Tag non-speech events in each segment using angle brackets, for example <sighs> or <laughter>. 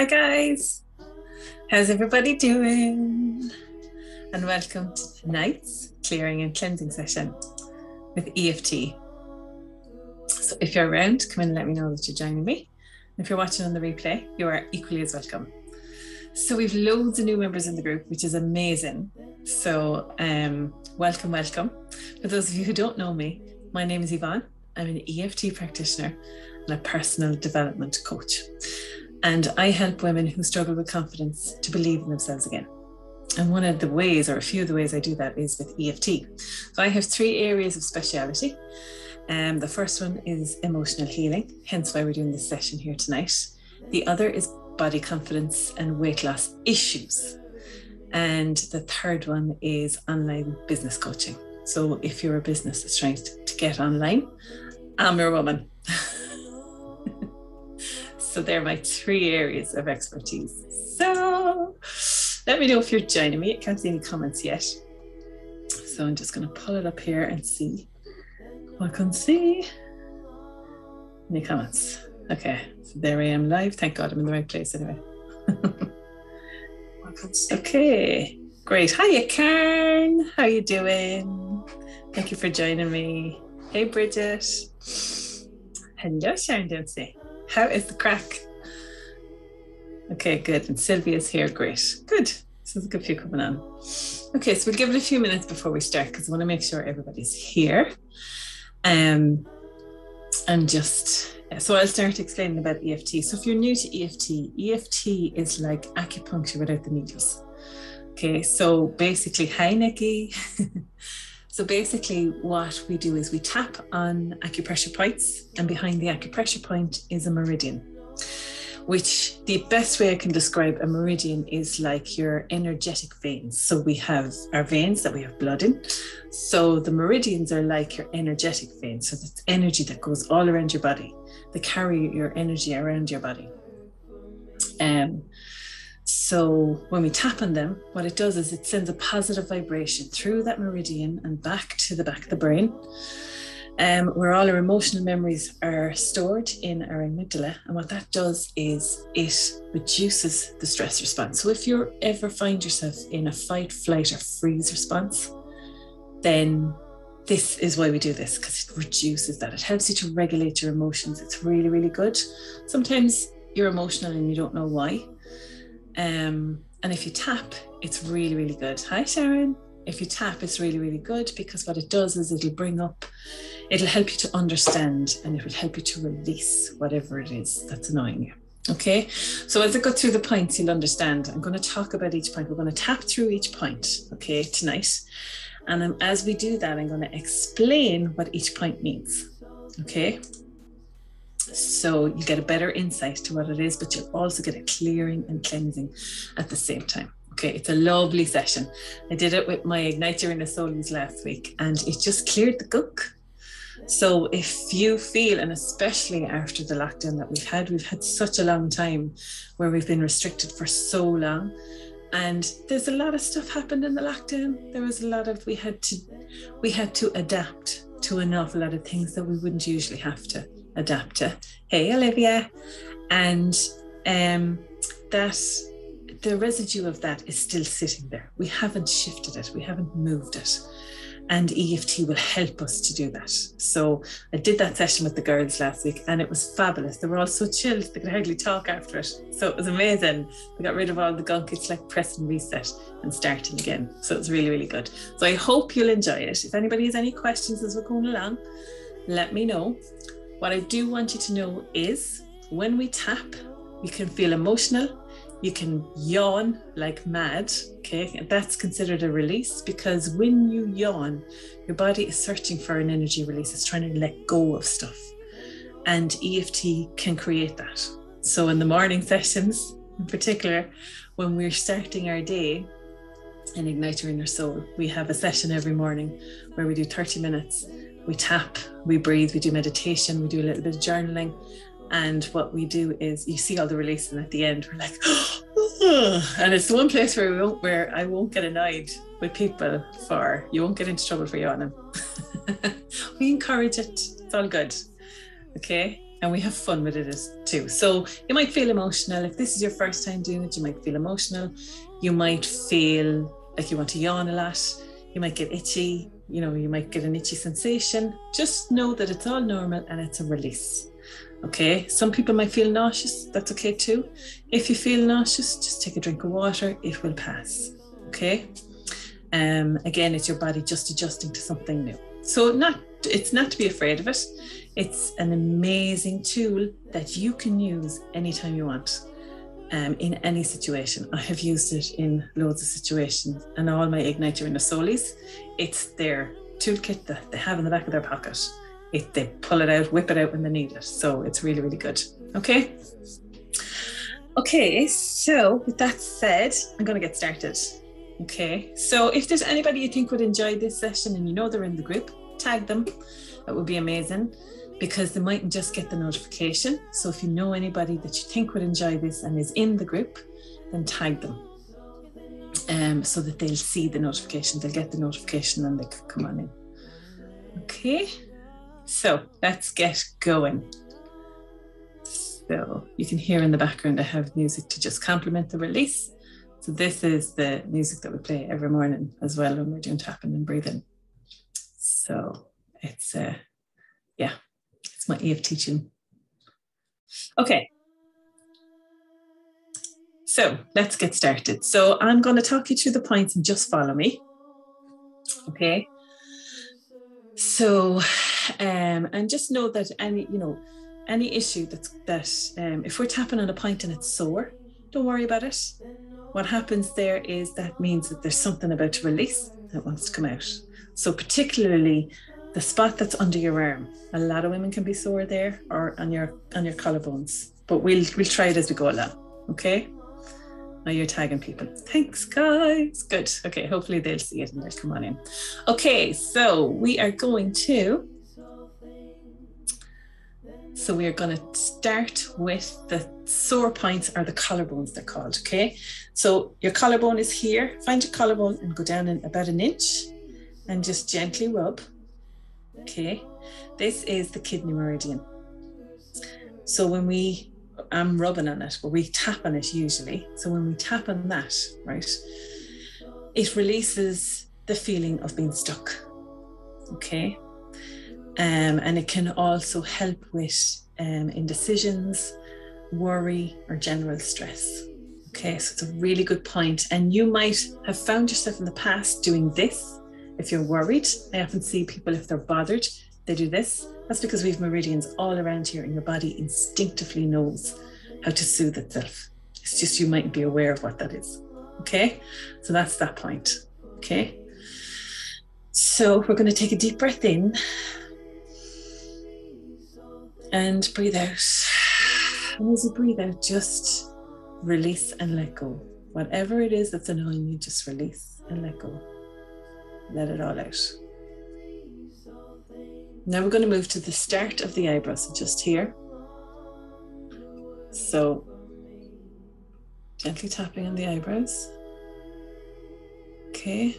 Hi, guys. How's everybody doing? And welcome to tonight's clearing and cleansing session with EFT. So, if you're around, come in and let me know that you're joining me. If you're watching on the replay, you are equally as welcome. So, we've loads of new members in the group, which is amazing. So, um, welcome, welcome. For those of you who don't know me, my name is Yvonne. I'm an EFT practitioner and a personal development coach. And I help women who struggle with confidence to believe in themselves again. And one of the ways, or a few of the ways I do that, is with EFT. So I have three areas of speciality. Um, the first one is emotional healing, hence why we're doing this session here tonight. The other is body confidence and weight loss issues. And the third one is online business coaching. So if you're a business that's trying to get online, I'm your woman. So they're my three areas of expertise. So let me know if you're joining me. I can't see any comments yet. So I'm just going to pull it up here and see I can see. Any comments? Okay, so there I am live. Thank God I'm in the right place anyway. <laughs> okay, great. Hiya, Karen. How you doing? Thank you for joining me. Hey, Bridget. Hello, Sharon Dempsey. How is the crack? Okay, good. And Sylvia's here. Great. Good. So there's a good few coming on. Okay, so we'll give it a few minutes before we start because I want to make sure everybody's here. Um, and just so I'll start explaining about EFT. So if you're new to EFT, EFT is like acupuncture without the needles. Okay, so basically, hi Nikki. <laughs> So basically, what we do is we tap on acupressure points, and behind the acupressure point is a meridian. Which the best way I can describe a meridian is like your energetic veins. So we have our veins that we have blood in. So the meridians are like your energetic veins. So it's energy that goes all around your body. They carry your energy around your body. Um, so when we tap on them, what it does is it sends a positive vibration through that meridian and back to the back of the brain, um, where all our emotional memories are stored in our amygdala. And what that does is it reduces the stress response. So if you ever find yourself in a fight, flight, or freeze response, then this is why we do this because it reduces that. It helps you to regulate your emotions. It's really, really good. Sometimes you're emotional and you don't know why. Um, and if you tap, it's really, really good. Hi, Sharon. If you tap, it's really, really good because what it does is it'll bring up, it'll help you to understand and it will help you to release whatever it is that's annoying you. Okay, so as I go through the points, you'll understand. I'm going to talk about each point. We're going to tap through each point, okay, tonight. And as we do that, I'm going to explain what each point means. Okay, so you get a better insight to what it is, but you'll also get a clearing and cleansing at the same time. Okay, it's a lovely session. I did it with my Ignite Your Inner Soulies last week and it just cleared the gunk. So if you feel, and especially after the lockdown that we've had, we've had such a long time where we've been restricted for so long. And there's a lot of stuff happened in the lockdown. There was a lot of we had to we had to adapt to an awful lot of things that we wouldn't usually have to adapter. Hey, Olivia. And um, that the residue of that is still sitting there. We haven't shifted it, we haven't moved it. And EFT will help us to do that. So I did that session with the girls last week and it was fabulous. They were all so chilled, they could hardly talk after it. So it was amazing. We got rid of all the gunk. It's like press and reset and starting again. So it's really, really good. So I hope you'll enjoy it. If anybody has any questions as we're going along, let me know. What I do want you to know is when we tap, you can feel emotional, you can yawn like mad. Okay, and that's considered a release because when you yawn, your body is searching for an energy release, it's trying to let go of stuff. And EFT can create that. So, in the morning <laughs> sessions, in particular, when we're starting our day, and Ignite Your Inner Soul. We have a session every morning where we do 30 minutes we tap, we breathe, we do meditation, we do a little bit of journaling. And what we do is you see all the release, and at the end, we're like, <gasps> and it's the one place where we won't, where I won't get annoyed with people for you won't get into trouble for yawning. <laughs> we encourage it. It's all good. Okay. and we have fun with it too. So you might feel emotional. If this is your first time doing it, you might feel emotional. You might feel like you want to yawn a lot. You might get itchy. You know, you might get an itchy sensation. Just know that it's all normal and it's a release. Okay. Some people might feel nauseous. That's okay too. If you feel nauseous, just take a drink of water. It will pass. Okay. Um, again, it's your body just adjusting to something new. So not it's not to be afraid of it. It's an amazing tool that you can use anytime you want. Um, in any situation. I have used it in loads of situations, and all my Ignite Your Inner Soulies, it's their toolkit that they have in the back of their pocket. It, they pull it out, whip it out when they need it. So it's really, really good. Okay. Okay, so with that said, I'm going to get started. Okay, so if there's anybody you think would enjoy this session and you know they're in the group, tag them. That would be amazing because they mightn't just get the notification. So if you know anybody that you think would enjoy this and is in the group, then tag them um, so that they'll see the notification, they'll get the notification and they can come on in. Okay, so let's get going. So you can hear in the background, I have music to just complement the release. So this is the music that we play every morning as well when we're doing tapping and breathing. So it's uh yeah, my teaching. Okay. So let's get started. So I'm going to talk you through the points and just follow me. Okay. So um and just know that any, you know, any issue that's that um if we're tapping on a point and it's sore, don't worry about it what happens there is that means that there's something about to release that wants to come out. So, particularly the spot that's under your arm. A lot of women can be sore there or on your on your collarbones. But we'll we'll try it as we go along. Okay. Now you're tagging people. Thanks, guys. Good. Okay, hopefully they'll see it and they'll come on in. Okay, so we are going to so we are going to start with the sore points or the collarbones, they're called. Okay. So your collarbone is here. Find your collarbone and go down in about an inch and just gently rub. Okay. This is the kidney meridian. So when we, I'm rubbing on it, but we tap on it usually. So when we tap on that, right, it releases the feeling of being stuck. Okay. Um, and it can also help with um, indecisions, worry, or general stress. Okay, so it's a really good point. And you might have found yourself in the past doing this if you're worried. I often see people, if they're bothered, they do this. That's because we have meridians all around here, and your body instinctively knows how to soothe itself. It's just you mightn't be aware of what that is. Okay, so that's that point. Okay, so we're going to take a deep breath in and breathe out. And as you breathe out, just release and let go. Whatever it is that's annoying you, just release and let go. Let it all out. Now we're going to move to the start of the eyebrows, so just here. So gently tapping on the eyebrows. Okay.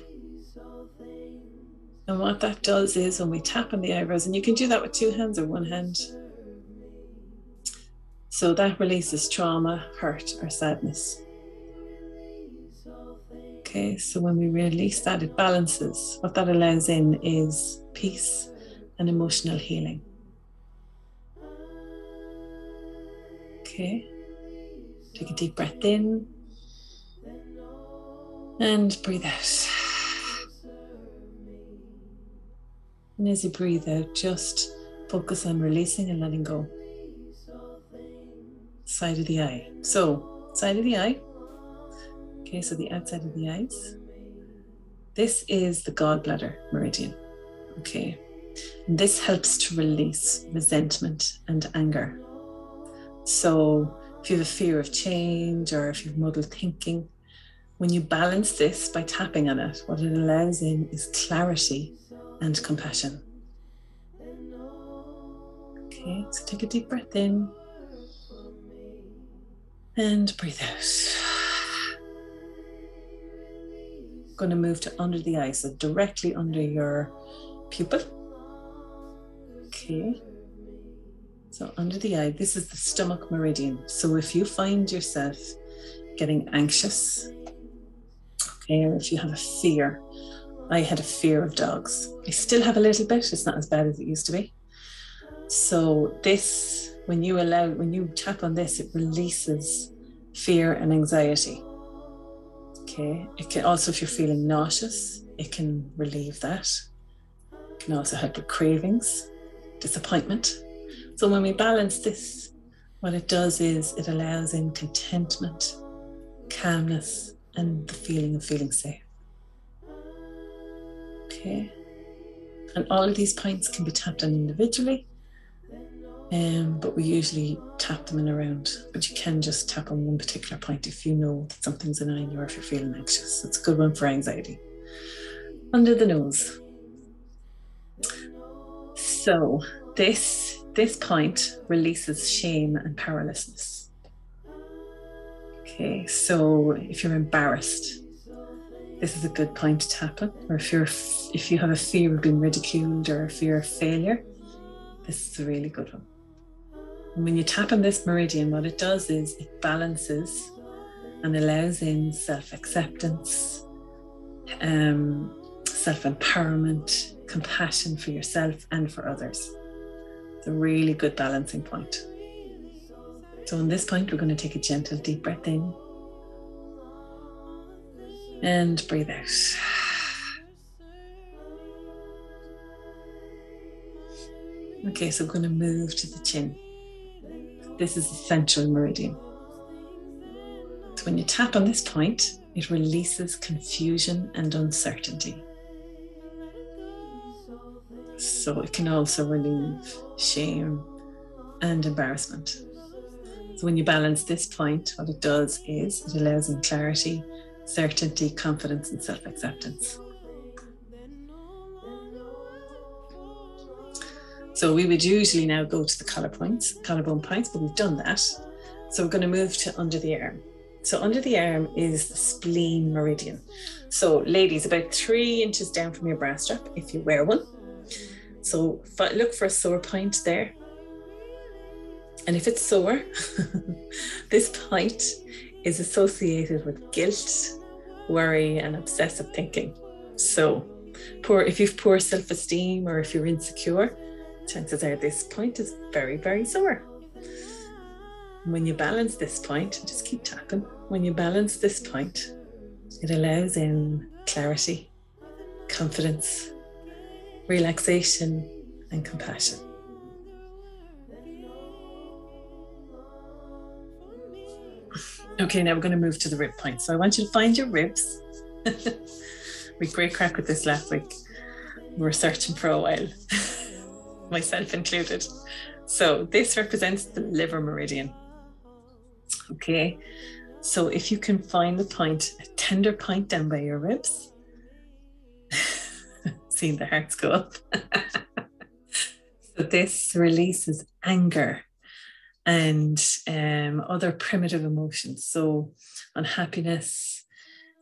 And what that does is when we tap on the eyebrows, and you can do that with two hands or one hand, so that releases trauma, hurt, or sadness. Okay, so when we release that, it balances. What that allows in is peace and emotional healing. Okay, take a deep breath in and breathe out. And as you breathe out, just focus on releasing and letting go side of the eye. So, side of the eye. Okay, so the outside of the eyes. This is the gallbladder meridian. Okay, and this helps to release resentment and anger. So, if you have a fear of change or if you've muddled thinking, when you balance this by tapping on it, what it allows in is clarity and compassion. Okay, so take a deep breath in and breathe out. Going to move to under the eye, so directly under your pupil. Okay. So under the eye, this is the stomach meridian. So if you find yourself getting anxious, okay, or if you have a fear, I had a fear of dogs. I still have a little bit, it's not as bad as it used to be. So this, when you allow, when you tap on this, it releases fear and anxiety. Okay. It can also, if you're feeling nauseous, it can relieve that. It can also help with cravings, disappointment. So when we balance this, what it does is it allows in contentment, calmness, and the feeling of feeling safe. Okay. And all of these points can be tapped on individually, um, but we usually tap them in around. But you can just tap on one particular point if you know that something's annoying you or if you're feeling anxious. It's a good one for anxiety. Under the nose. So this this point releases shame and powerlessness. Okay, so if you're embarrassed, this is a good point to tap on. Or if you're if you have a fear of being ridiculed or a fear of failure, this is a really good one. And when you tap on this meridian, what it does is it balances and allows in self acceptance, um, self empowerment, compassion for yourself and for others. It's a really good balancing point. So, on this point, we're going to take a gentle deep breath in and breathe out. <sighs> Okay, so we're going to move to the chin. This is the central meridian. So when you tap on this point, it releases confusion and uncertainty. So it can also relieve shame and embarrassment. So when you balance this point, what it does is it allows in clarity, certainty, confidence, and self acceptance. So we would usually now go to the collar points, collarbone points, but we've done that. So we're going to move to under the arm. So under the arm is the spleen meridian. So ladies, about three inches down from your bra strap, if you wear one. So look for a sore point there. And if it's sore, <laughs> this point is associated with guilt, worry, and obsessive thinking. So poor if you've poor self-esteem or if you're insecure, chances are this point is very, very sore. When you balance this point, just keep tapping. When you balance this point, it allows in clarity, confidence, relaxation, and compassion. Okay, now we're going to move to the rib point. So I want you to find your ribs. <laughs> we great crack with this last week. We were searching for a while. <laughs> myself included. So this represents the liver meridian. Okay, so if you can find the point, a tender point down by your ribs, <laughs> seeing the hearts go up. <laughs> so this releases anger and um, other primitive emotions. So unhappiness,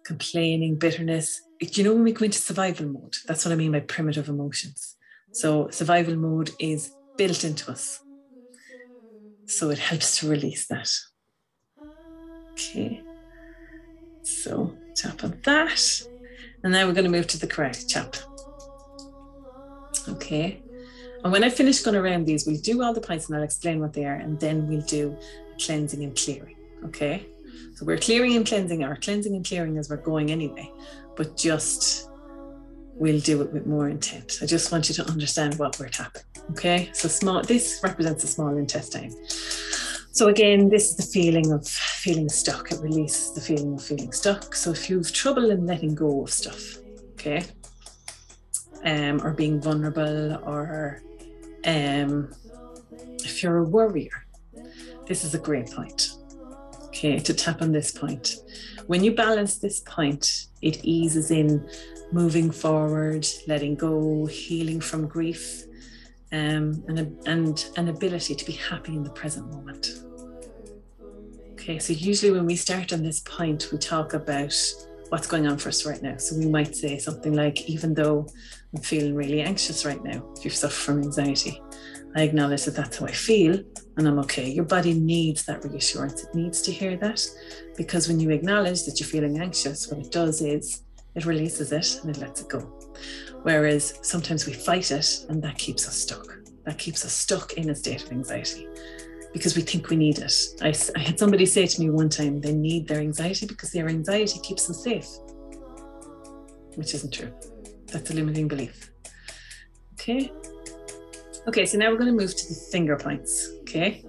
complaining, bitterness. You know, when we go into survival mode, that's what I mean by primitive emotions. So survival mode is built into us. So it helps to release that. Okay. So tap on that. And now we're going to move to the karate chop. Okay. And when I finish going around these, we'll do all the points and I'll explain what they are, and then we'll do cleansing and clearing. Okay. So we're clearing and cleansing, or cleansing and clearing as we're going anyway, but just we'll do it with more intent. I just want you to understand what we're tapping. Okay, so small, this represents a small intestine. So again, this is the feeling of feeling stuck. It releases the feeling of feeling stuck. So if you've trouble in letting go of stuff, okay, um, or being vulnerable, or um, if you're a worrier, this is a great point. Okay, to tap on this point. When you balance this point, it eases in moving forward, letting go, healing from grief, um, and, and an ability to be happy in the present moment. Okay, so usually when we start on this point, we talk about what's going on for us right now. So we might say something like, even though I'm feeling really anxious right now, if you suffer from anxiety, I acknowledge that that's how I feel and I'm okay. Your body needs that reassurance. It needs to hear that because when you acknowledge that you're feeling anxious, what it does is it releases it and it lets it go. Whereas sometimes we fight it and that keeps us stuck. That keeps us stuck in a state of anxiety because we think we need it. I, I had somebody say to me one time they need their anxiety because their anxiety keeps them safe, which isn't true. That's a limiting belief. Okay. Okay, so now we're going to move to the finger points. Okay.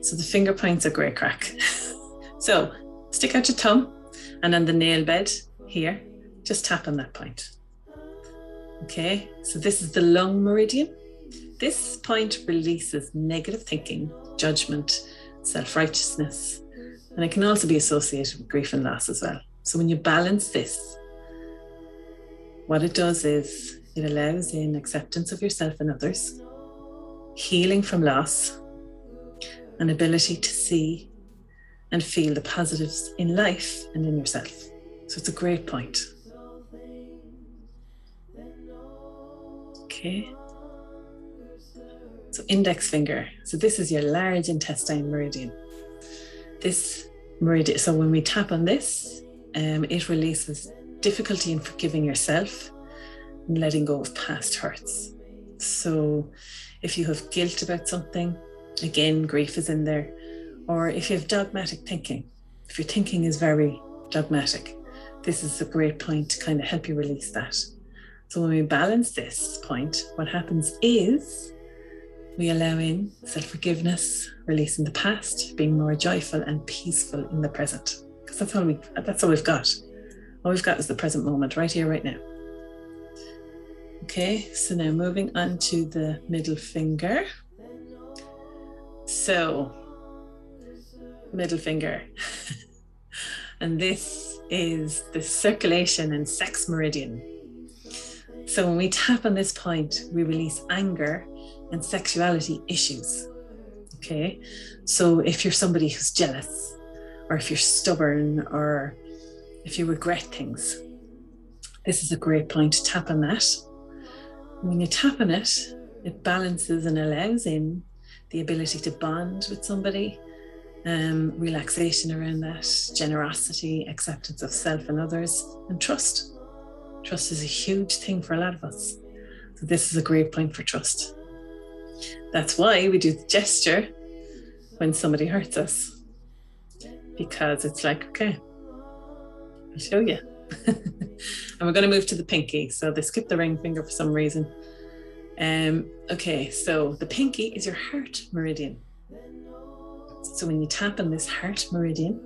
So the finger points are great crack. <laughs> so stick out your thumb and on the nail bed here, just tap on that point. Okay, so this is the lung meridian. This point releases negative thinking, judgment, self righteousness, and it can also be associated with grief and loss as well. So when you balance this, what it does is it allows in acceptance of yourself and others, healing from loss, an ability to see and feel the positives in life and in yourself. So it's a great point. Okay. So index finger. So this is your large intestine meridian. This meridian. So when we tap on this, um, it releases difficulty in forgiving yourself and letting go of past hurts. So if you have guilt about something, again, grief is in there. Or if you have dogmatic thinking, if your thinking is very dogmatic, this is a great point to kind of help you release that. So when we balance this point, what happens is we allow in self forgiveness, releasing the past, being more joyful and peaceful in the present. Because that's all we that's all we've got. All we've got is the present moment, right here, right now. Okay, so now moving on to the middle finger. So, middle finger. <laughs> and this is the circulation and sex meridian. So, when we tap on this point, we release anger and sexuality issues. Okay, so if you're somebody who's jealous, or if you're stubborn, or if you regret things, this is a great point to tap on that. When you tap on it, it balances and allows in the ability to bond with somebody, um, relaxation around that, generosity, acceptance of self and others, and trust. Trust is a huge thing for a lot of us. So, this is a great point for trust. That's why we do the gesture when somebody hurts us, because it's like, okay, I'll show you. <laughs> and we're going to move to the pinky. So they skipped the ring finger for some reason. Um, okay, so the pinky is your heart meridian. So when you tap on this heart meridian,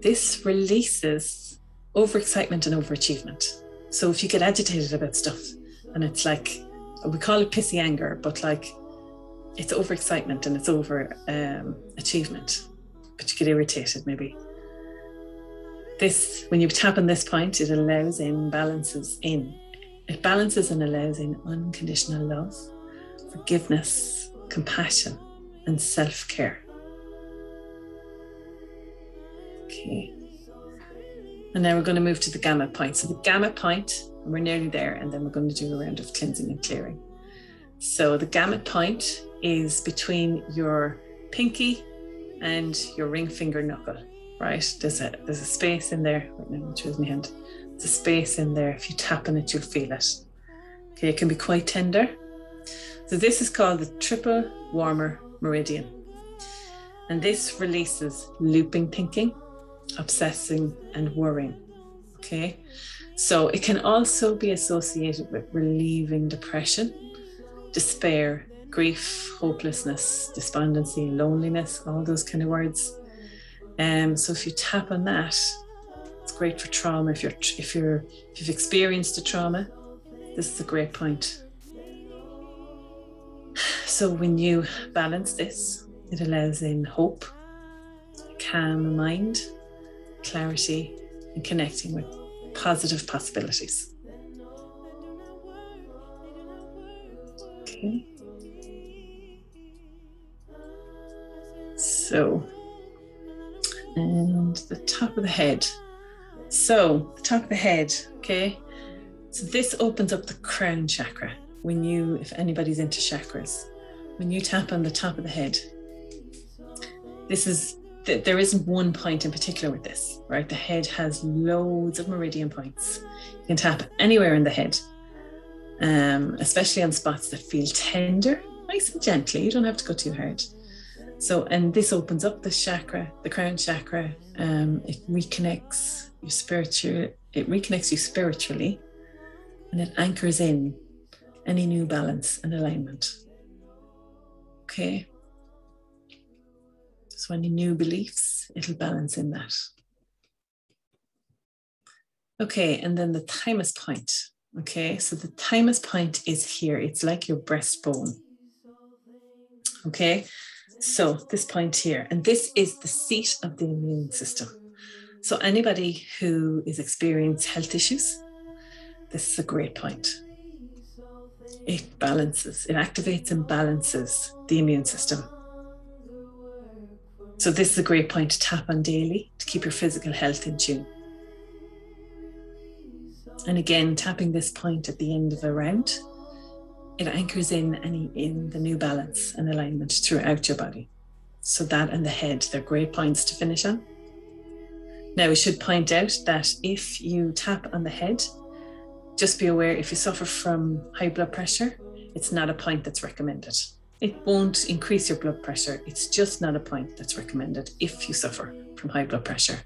this releases overexcitement and overachievement. So if you get agitated about stuff and it's like we call it pissy anger, but like it's overexcitement and it's over um, achievement, but you get irritated maybe. This, when you tap on this point, it allows in, balances in. It balances and allows in unconditional love, forgiveness, compassion, and self care. Okay. And now we're going to move to the gamut point. So the gamut point and we're nearly there, and then we're going to do a round of cleansing and clearing. So the gamut point is between your pinky and your ring finger knuckle, right? There's a there's a space in there. Now, I'll choose my hand. There's a space in there. If you tap on it, you'll feel it. Okay, it can be quite tender. So this is called the triple warmer meridian. And this releases looping thinking, obsessing, and worrying. Okay. So it can also be associated with relieving depression, despair, grief, hopelessness, despondency, loneliness, all those kind of words. Um, so if you tap on that, it's great for trauma. If you're if you're if you've experienced a trauma, this is a great point. So when you balance this, it allows in hope, calm mind, clarity, and connecting with positive possibilities. Okay. So, and the top of the head. So, the top of the head, okay? So, this opens up the crown chakra. When you, if anybody's into chakras, when you tap on the top of the head, this is that there isn't one point in particular with this, right? The head has loads of meridian points. You can tap anywhere in the head, um, especially on spots that feel tender, nice and gently. You don't have to go too hard. So, and this opens up the chakra, the crown chakra. Um, it reconnects your spiritual, it reconnects you spiritually, and it anchors in any new balance and alignment. Okay. So any new beliefs, it'll balance in that. Okay, and then the thymus point. Okay, so the thymus point is here. It's like your breastbone. Okay, so this point here, and this is the seat of the immune system. So anybody who is experiencing health issues, this is a great point. It balances, it activates and balances the immune system. So this is a great point to tap on daily to keep your physical health in tune. And again, tapping this point at the end of a round, it anchors in in the new balance and alignment throughout your body. So that and the head, they're great points to finish on. Now we should point out that if you tap on the head, just be aware if you suffer from high blood pressure, it's not a point that's recommended. It won't increase your blood pressure. It's just not a point that's recommended if you suffer from high blood pressure.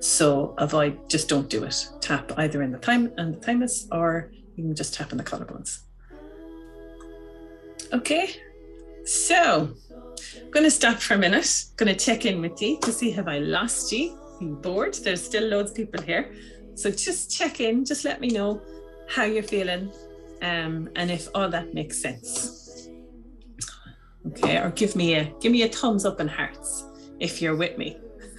So avoid, just don't do it. Tap either in the thym and the thymus or you can just tap in the collarbones. Okay, so I'm going to stop for a minute. I'm going to check in with you to see have I lost you? You bored? There's still loads of people here. So just check in, just let me know how you're feeling um, and if all that makes sense. Okay, or give me a give me a thumbs up and hearts if you're with me. <laughs>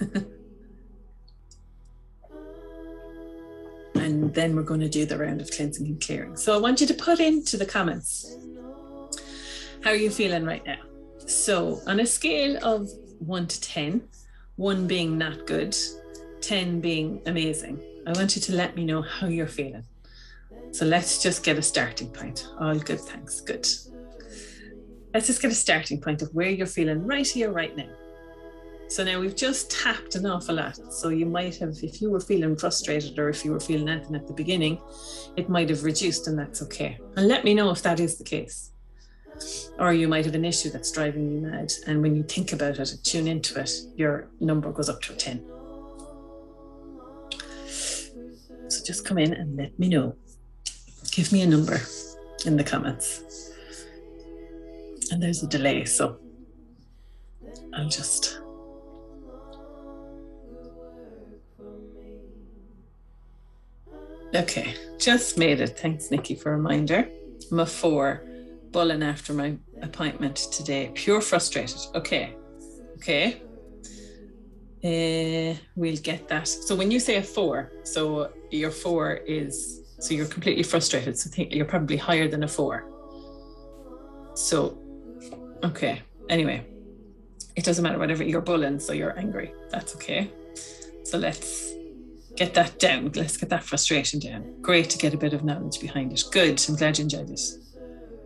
and then we're going to do the round of cleansing and clearing. So I want you to put into the comments how are you feeling right now? So on a scale of 1 to 10, 1 being not good, 10 being amazing, I want you to let me know how you're feeling. So let's just get a starting point. All good, thanks. Good let's just get a starting point of where you're feeling right here, right now. So now we've just tapped an awful lot. So you might have, if you were feeling frustrated or if you were feeling anything at the beginning, it might have reduced and that's okay. And let me know if that is the case. Or you might have an issue that's driving you mad. And when you think about it, and tune into it, your number goes up to a 10. So just come in and let me know. Give me a number in the comments and there's a delay, so I'll just. Okay, just made it. Thanks, Nikki, for a reminder. I'm a four, bulling after my appointment today. Pure frustrated. Okay, okay. Uh, we'll get that. So when you say a four, so your four is so you're completely frustrated. So think you're probably higher than a four. So Okay. Anyway, it doesn't matter whatever you're bullying, so you're angry. That's okay. So let's get that down. Let's get that frustration down. Great to get a bit of knowledge behind it. Good. I'm glad you enjoyed it,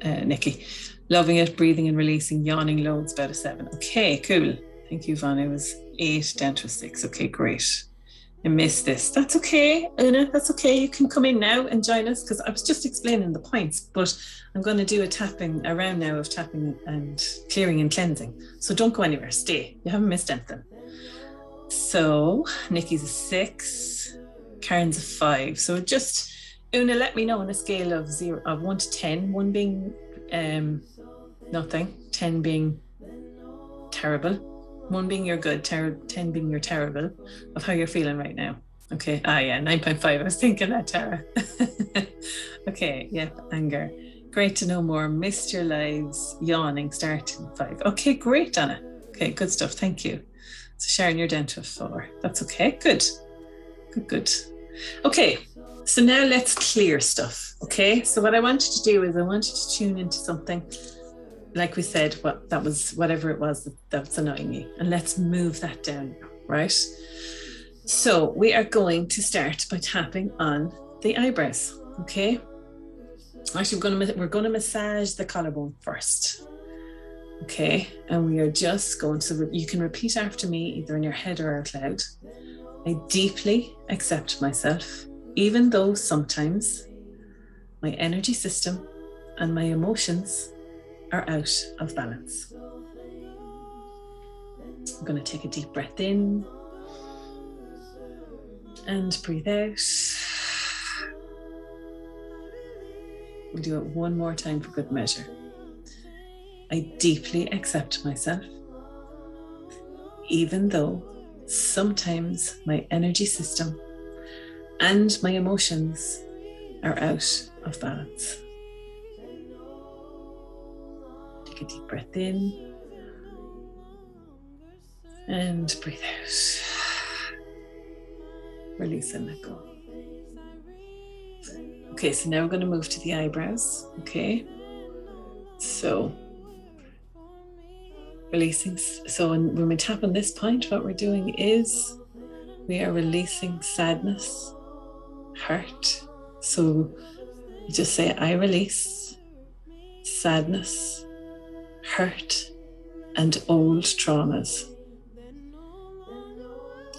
uh, Nikki. Loving it, breathing and releasing, yawning loads, about a seven. Okay, cool. Thank you, Vaughn. It was eight down to a six. Okay, great. I missed this. That's okay, Una. That's okay. You can come in now and join us because I was just explaining the points, but I'm going to do a tapping around now of tapping and clearing and cleansing. So don't go anywhere. Stay. You haven't missed anything. So Nikki's a six, Karen's a five. So just Una, let me know on a scale of zero of one to ten, one being um, nothing, ten being terrible one being you're good, ter- 10 being you're terrible, of how you're feeling right now. Okay. Ah, yeah, 9.5. I was thinking that, Tara. <laughs> okay. Yep. Anger. Great to know more. Missed your lives. Yawning. Starting five. Okay. Great, Donna. Okay. Good stuff. Thank you. So, Sharon, you're down to a four. That's okay. Good. Good. Good. Okay. So now let's clear stuff. Okay. So, what I want you to do is I want you to tune into something like we said, what that was whatever it was that, that's annoying you, and let's move that down, right? So we are going to start by tapping on the eyebrows. Okay. Actually, we're to we're going to massage the collarbone first. Okay, and we are just going to. You can repeat after me, either in your head or out loud. I deeply accept myself, even though sometimes my energy system and my emotions are out of balance. I'm going to take a deep breath in and breathe out. We'll do it one more time for good measure. I deeply accept myself, even though sometimes my energy system and my emotions are out of balance. Take a deep breath in and breathe out. Release and let go. Okay, so now we're going to move to the eyebrows. Okay, so releasing. So when, we tap on this point, what we're doing is we are releasing sadness, hurt. So just say, I release sadness, hurt, and old traumas.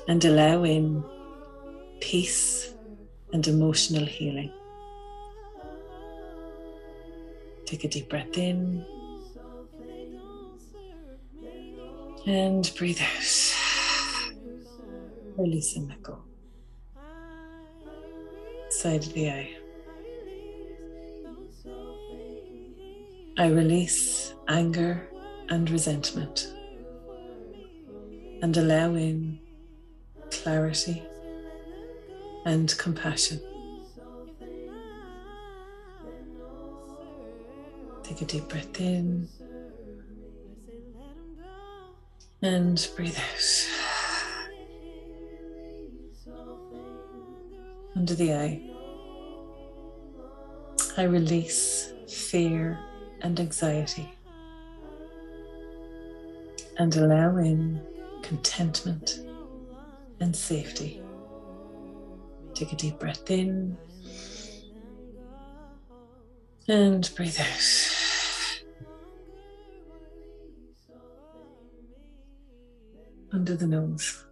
And allow in peace and emotional healing. Take a deep breath in and breathe out. Release and let go. Side of the eye. I release anger and resentment and allow in clarity and compassion. Take a deep breath in and breathe out. Under the eye, I release fear and anxiety and allow in contentment and safety. Take a deep breath in and breathe out. Under the nose.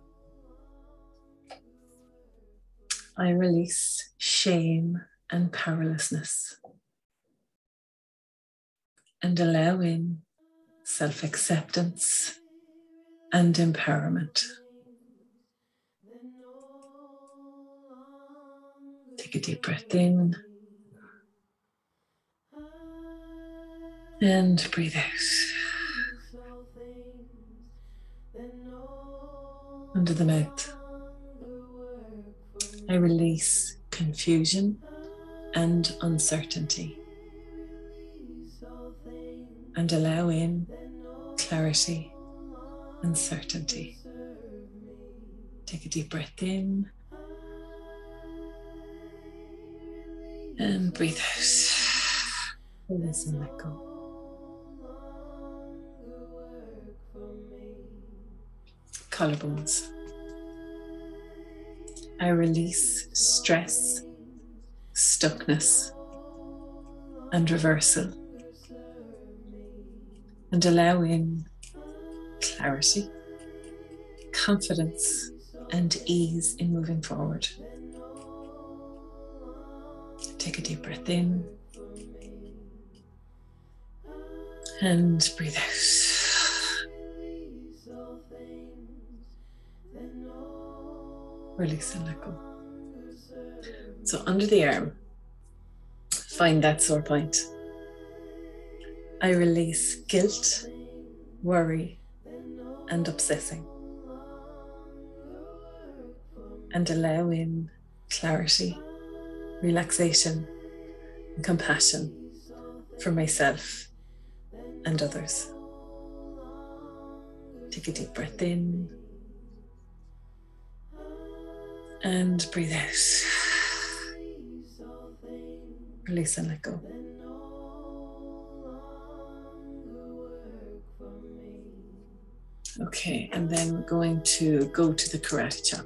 I release shame and powerlessness and allow in self acceptance and empowerment. Take a deep breath in and breathe out. Under the mouth, I release confusion and uncertainty and allow in clarity and certainty. Take a deep breath in and breathe out. Release and let go. Collarbones. I release stress, stuckness, and reversal, and allow in clarity, confidence, and ease in moving forward. Take a deep breath in and breathe out. Release and let go. So, under the arm, find that sore point. I release guilt, worry, and obsessing, and allow in clarity relaxation, and compassion for myself and others. Take a deep breath in and breathe out. Release and let go. Okay, and then we're going to go to the karate chop.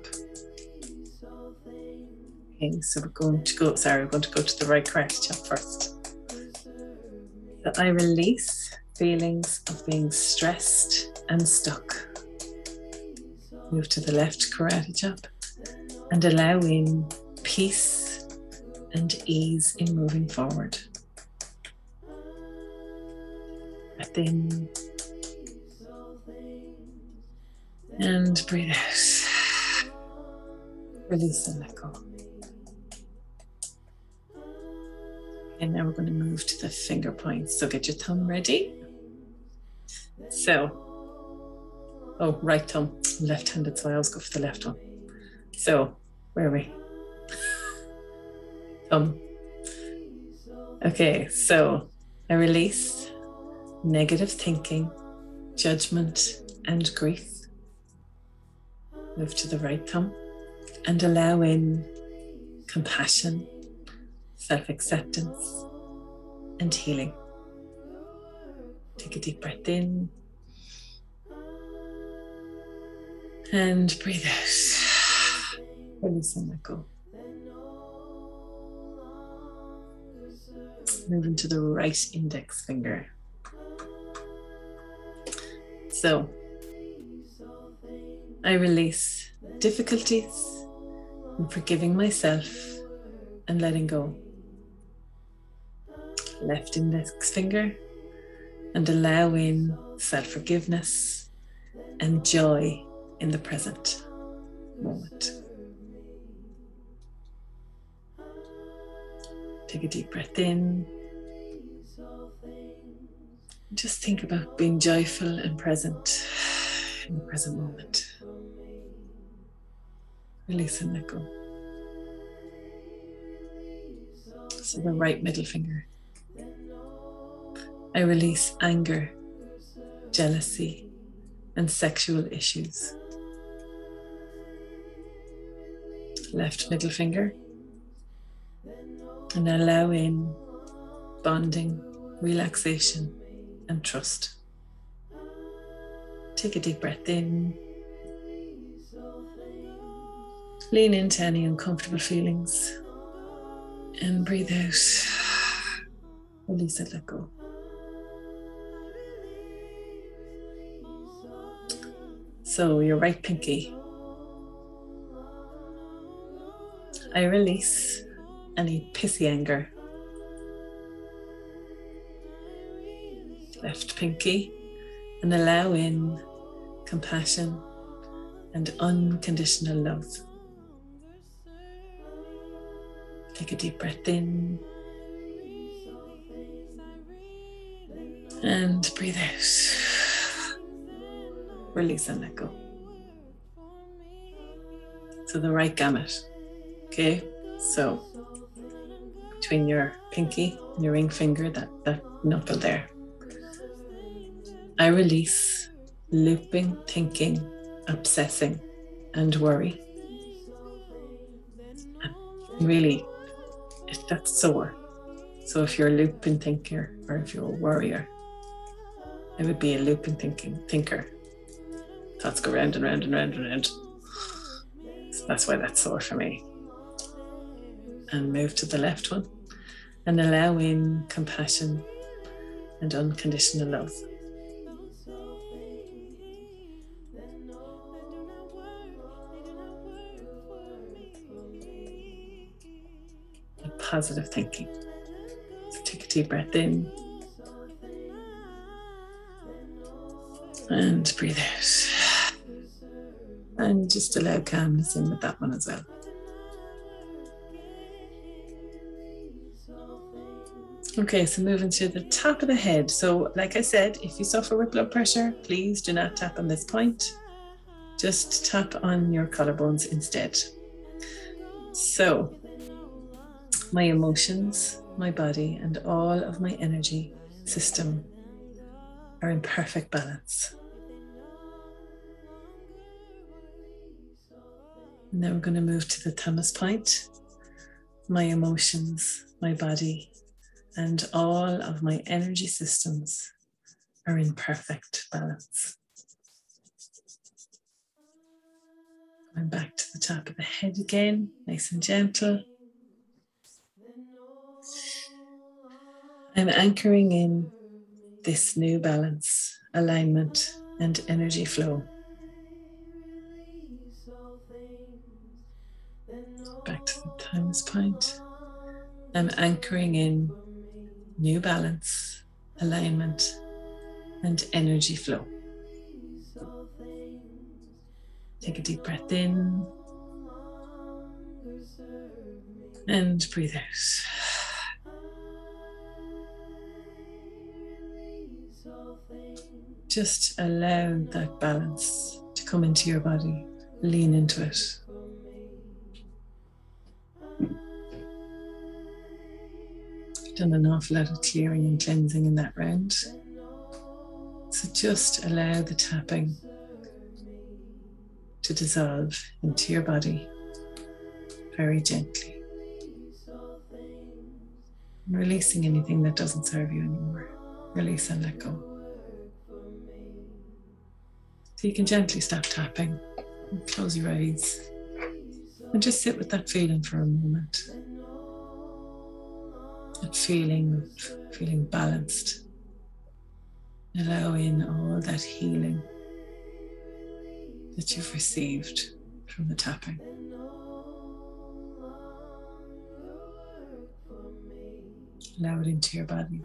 Okay, so we're going to go, sorry, we're going to go to the right karate chop first. So I release feelings of being stressed and stuck. Move to the left karate chop and allow in peace and ease in moving forward. Breath in and breathe out. Release and let go. And now we're going to move to the finger points. So get your thumb ready. So, oh, right thumb, left handed, so I always go for the left one. So, where are we? Thumb. Okay, so I release negative thinking, judgment, and grief. Move to the right thumb and allow in compassion, self acceptance, and healing. Take a deep breath in and breathe out. <sighs> Release and let go. Move into the right index finger. So I release difficulties and forgiving myself and letting go. Left index finger and allow in self forgiveness and joy in the present moment. Take a deep breath in. Just think about being joyful and present in the present moment. Release and let go. So the right middle finger. I release anger, jealousy, and sexual issues. Left middle finger. And allow in bonding, relaxation, and trust. Take a deep breath in. Lean into any uncomfortable feelings and breathe out. Release it, let go. So, your right pinky. I release any pissy anger. Left pinky and allow in compassion and unconditional love. Take a deep breath in and breathe out. Release and let go. So, the right gamut. Okay, so between your pinky and your ring finger, that, that knuckle there. I release looping, thinking, obsessing, and worry. And really, that's sore. So if you're a looping thinker or if you're a worrier, it would be a looping thinking thinker. Thoughts go round and round and round and round. So that's why that's sore for me. And move to the left one and allow in compassion and unconditional love. Positive thinking. So take a deep breath in and breathe out. And just allow calmness in with that one as well. Okay, so moving to the top of the head. So, like I said, if you suffer with blood pressure, please do not tap on this point. Just tap on your collarbones instead. So, my emotions, my body, and all of my energy system are in perfect balance. Now we're going to move to the thymus point. My emotions, my body, and all of my energy systems are in perfect balance. Going back to the top of the head again, nice and gentle. I'm anchoring in this new balance, alignment, and energy flow. Back to the thymus point. I'm anchoring in new balance, alignment, and energy flow. Take a deep breath in and breathe out. Just allow that balance to come into your body, lean into it. Done an awful lot of clearing and cleansing in that round. So just allow the tapping to dissolve into your body very gently. Releasing anything that doesn't serve you anymore. Release and let go. So you can gently stop tapping close your eyes and just sit with that feeling for a moment. That feeling of feeling balanced. Allow in all that healing that you've received from the tapping. Allow it into your body.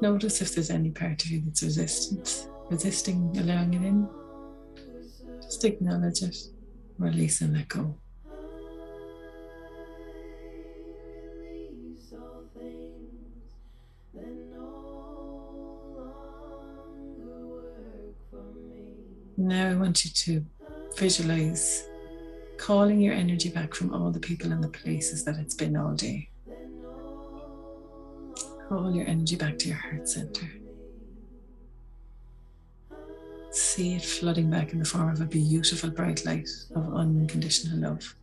Notice if there's any part of you that's resistant, resisting allowing it in. Just acknowledge it, release and let go. Now I want you to visualize calling your energy back from all the people and the places that it's been all day. Call your energy back to your heart center. See it flooding back in the form of a beautiful bright light of unconditional love.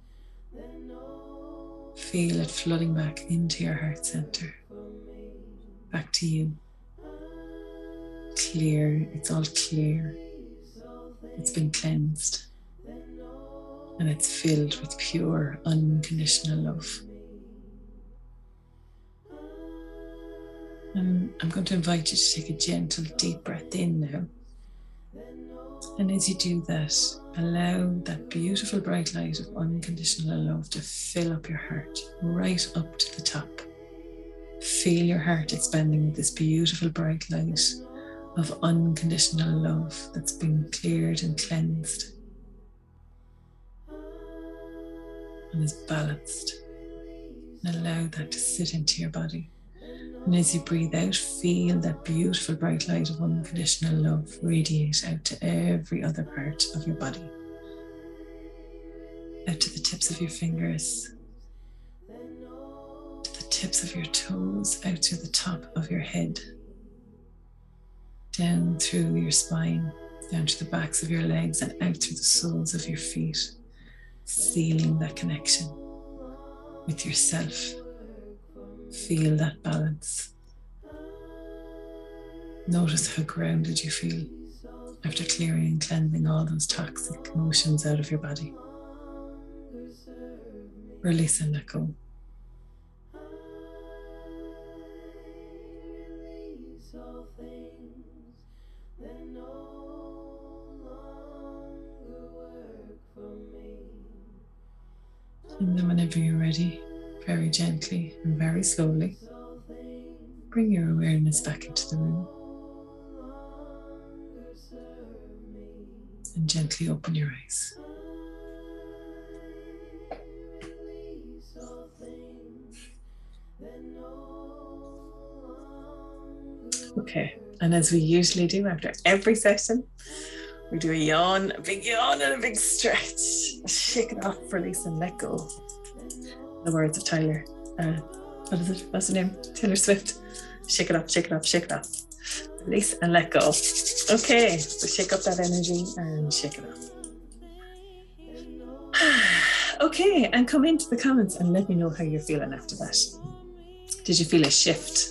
Feel it flooding back into your heart center, back to you. Clear, it's all clear. It's been cleansed and it's filled with pure, unconditional love. And I'm going to invite you to take a gentle, deep breath in now. And as you do that, allow that beautiful bright light of unconditional love to fill up your heart right up to the top. Feel your heart expanding with this beautiful bright light of unconditional love that's been cleared and cleansed and is balanced. And allow that to sit into your body. And as you breathe out, feel that beautiful bright light of unconditional love radiate out to every other part of your body. Out to the tips of your fingers, to the tips of your toes, out to the top of your head down through your spine, down to the backs of your legs, and out through the soles of your feet, feeling that connection with yourself. Feel that balance. Notice how grounded you feel after clearing and cleansing all those toxic emotions out of your body. Release and let go. And then, whenever you're ready, very gently and very slowly, bring your awareness back into the room. And gently open your eyes. Okay, and as we usually do after every session, we do a yawn, a big yawn, and a big stretch. Shake it off, release, and let go. The words of Tyler. Uh, what is it? What's the name? Taylor Swift. Shake it up, shake it up, shake it up. Release and let go. Okay, so shake up that energy and shake it up. <sighs> okay, and come into the comments and let me know how you're feeling after that. Did you feel a shift?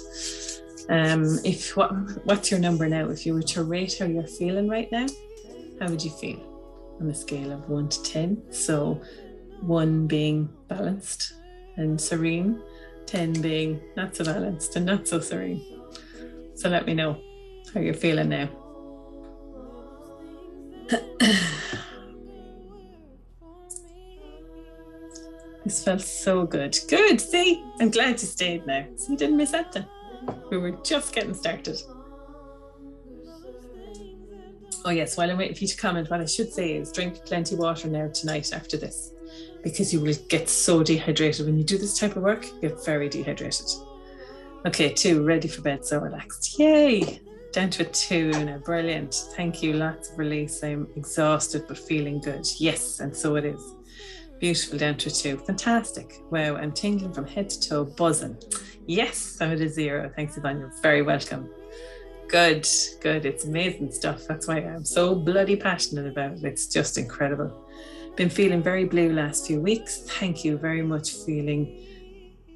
Um, if what what's your number now? If you were to rate how you're feeling right now, how would you feel on a scale of one to 10? So, one being balanced, and serene, 10 being not so balanced and not so serene. So let me know how you're feeling now. <coughs> this felt so good. Good. See, I'm glad you stayed now. So you didn't miss out. We were just getting started. Oh, yes, while I'm waiting for you to comment, what I should say is drink plenty water now tonight after this because you will get so dehydrated. When you do this type of work, you get very dehydrated. Okay, two, ready for bed, so relaxed. Yay! Down to a two now. Brilliant. Thank you. Lots of release. I'm exhausted but feeling good. Yes, and so it is. Beautiful down to a two. Fantastic. Wow, I'm tingling from head to toe, buzzing. Yes, I'm at a zero. Thanks, Yvonne. You're very welcome. Good, good. It's amazing stuff. That's why I'm so bloody passionate about it. It's just incredible. Been feeling very blue last few weeks. Thank you very much. Feeling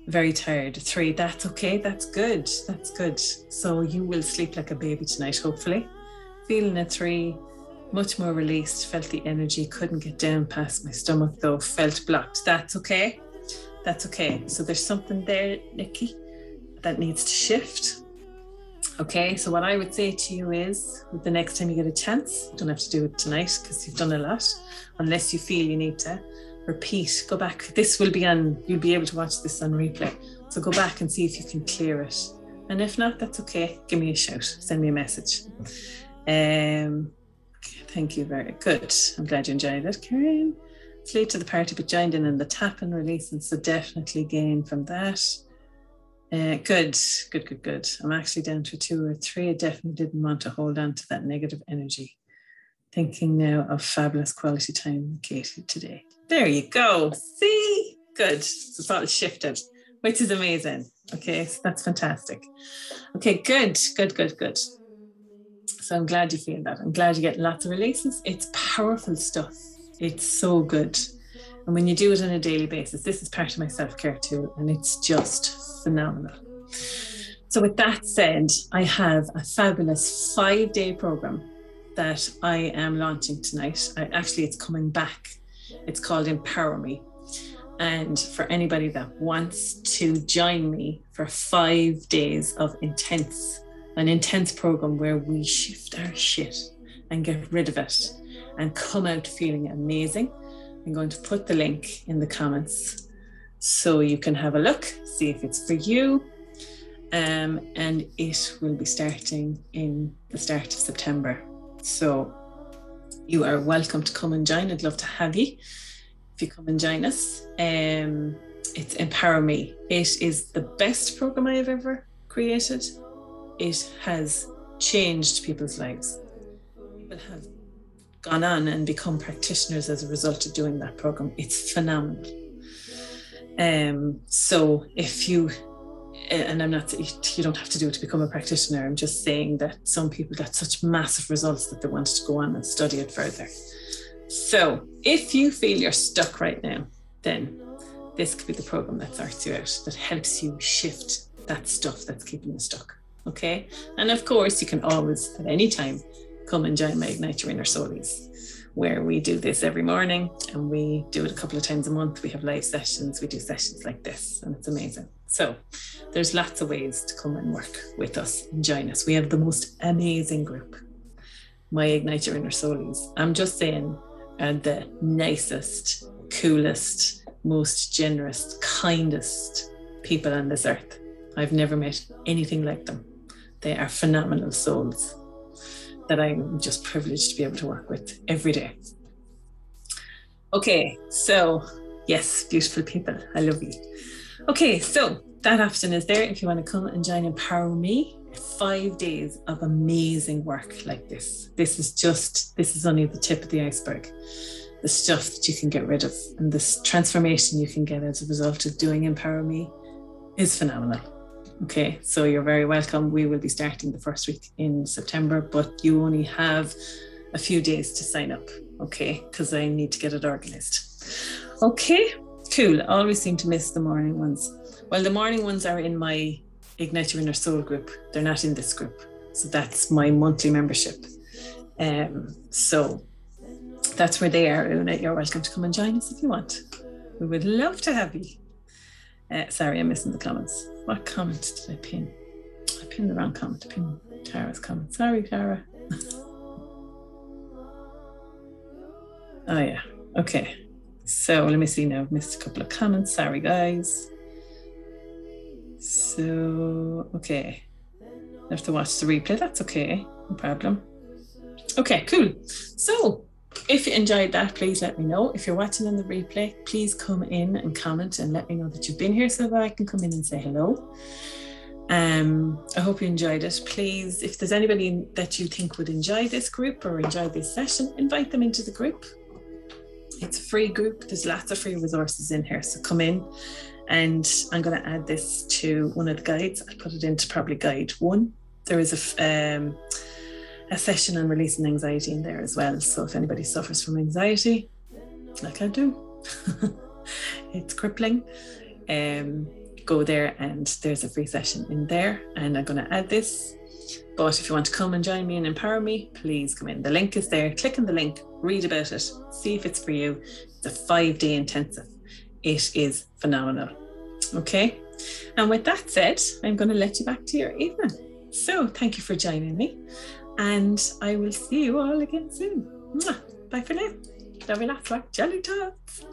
very tired. Three, that's okay. That's good. That's good. So you will sleep like a baby tonight, hopefully. Feeling a three, much more released. Felt the energy. Couldn't get down past my stomach though. Felt blocked. That's okay. That's okay. So there's something there, Nikki, that needs to shift. Okay, so what I would say to you is the next time you get a chance, don't have to do it tonight because you've done a lot, unless you feel you need to repeat, go back. This will be on, you'll be able to watch this on replay. So go back and see if you can clear it. And if not, that's okay. Give me a shout, send me a message. Um, thank you very good. I'm glad you enjoyed it, Karen. It's late to the party, but joined in in the tap and release, and so definitely gain from that. Uh, good, good, good, good. I'm actually down to two or three. I definitely didn't want to hold on to that negative energy. Thinking now of fabulous quality time with Katie today. There you go. See? Good. It's all shifted, which is amazing. Okay, so that's fantastic. Okay, good, good, good, good. So I'm glad you feel that. I'm glad you get lots of releases. It's powerful stuff. It's so good. And when you do it on a daily basis, this is part of my self care too, and it's just phenomenal. So, with that said, I have a fabulous five day program that I am launching tonight. I, actually, it's coming back. It's called Empower Me. And for anybody that wants to join me for five days of intense, an intense program where we shift our shit and get rid of it and come out feeling amazing, I'm going to put the link in the comments so you can have a look, see if it's for you. Um, and it will be starting in the start of September. So you are welcome to come and join. I'd love to have you if you come and join us. Um, it's Empower Me. It is the best program I have ever created. It has changed people's lives. People have gone on and become practitioners as a result of doing that program. It's phenomenal. Um, so if you and I'm not, you don't have to do it to become a practitioner. I'm just saying that some people got such massive results that they wanted to go on and study it further. So if you feel you're stuck right now, then this could be the program that sorts you out, that helps you shift that stuff that's keeping you stuck. Okay. And of course, you can always, at any time, come and join my Ignite Your Inner Soulies where we do this every morning and we do it a couple of times a month. We have live sessions, we do sessions like this, and it's amazing. So there's lots of ways to come and work with us and join us. We have the most amazing group, my Ignite Your Inner Soulies. I'm just saying, are the nicest, coolest, most generous, kindest people on this earth. I've never met anything like them. They are phenomenal souls that I'm just privileged to be able to work with every day. Okay, so yes, beautiful people, I love you. Okay, so that option is there if you want to come and join Empower Me. Five days of amazing work like this. This is just, this is only the tip of the iceberg. The stuff that you can get rid of and this transformation you can get as a result of doing Empower Me is phenomenal. Okay, so you're very welcome. We will be starting the first week in September, but you only have a few days to sign up, okay? Because I need to get it organized. Okay, cool. I always seem to miss the morning ones. Well, the morning ones are in my Ignite Your Inner Soul group. They're not in this group. So that's my monthly membership. Um, so that's where they are, Una. You're welcome to come and join us if you want. We would love to have you. Uh, sorry, I'm missing the comments. What comment did I pin? I pinned the wrong comment. I pinned Tara's comment. Sorry, Tara. <laughs> oh, yeah. Okay. So let me see now. I've missed a couple of comments. Sorry, guys. So, okay. I have to watch the replay. That's okay. No problem. Okay, cool. So, if you enjoyed that, please let me know. If you're watching on the replay, please come in and comment and let me know that you've been here so that I can come in and say hello. Um, I hope you enjoyed it. Please, if there's anybody that you think would enjoy this group or enjoy this session, invite them into the group. It's a free group. There's lots of free resources in here. So come in and I'm going to add this to one of the guides. I put it into probably guide one. There is a um, a session on releasing anxiety in there as well. So if anybody suffers from anxiety, like I do, <laughs> it's crippling. Um, go there and there's a free session in there. And I'm going to add this. But if you want to come and join me and empower me, please come in. The link is there. Click on the link, read about it, see if it's for you. It's a five day intensive. It is phenomenal. Okay. And with that said, I'm going to let you back to your evening. So thank you for joining me and I will see you all again soon. Bye for now. Love you lots like jelly tots.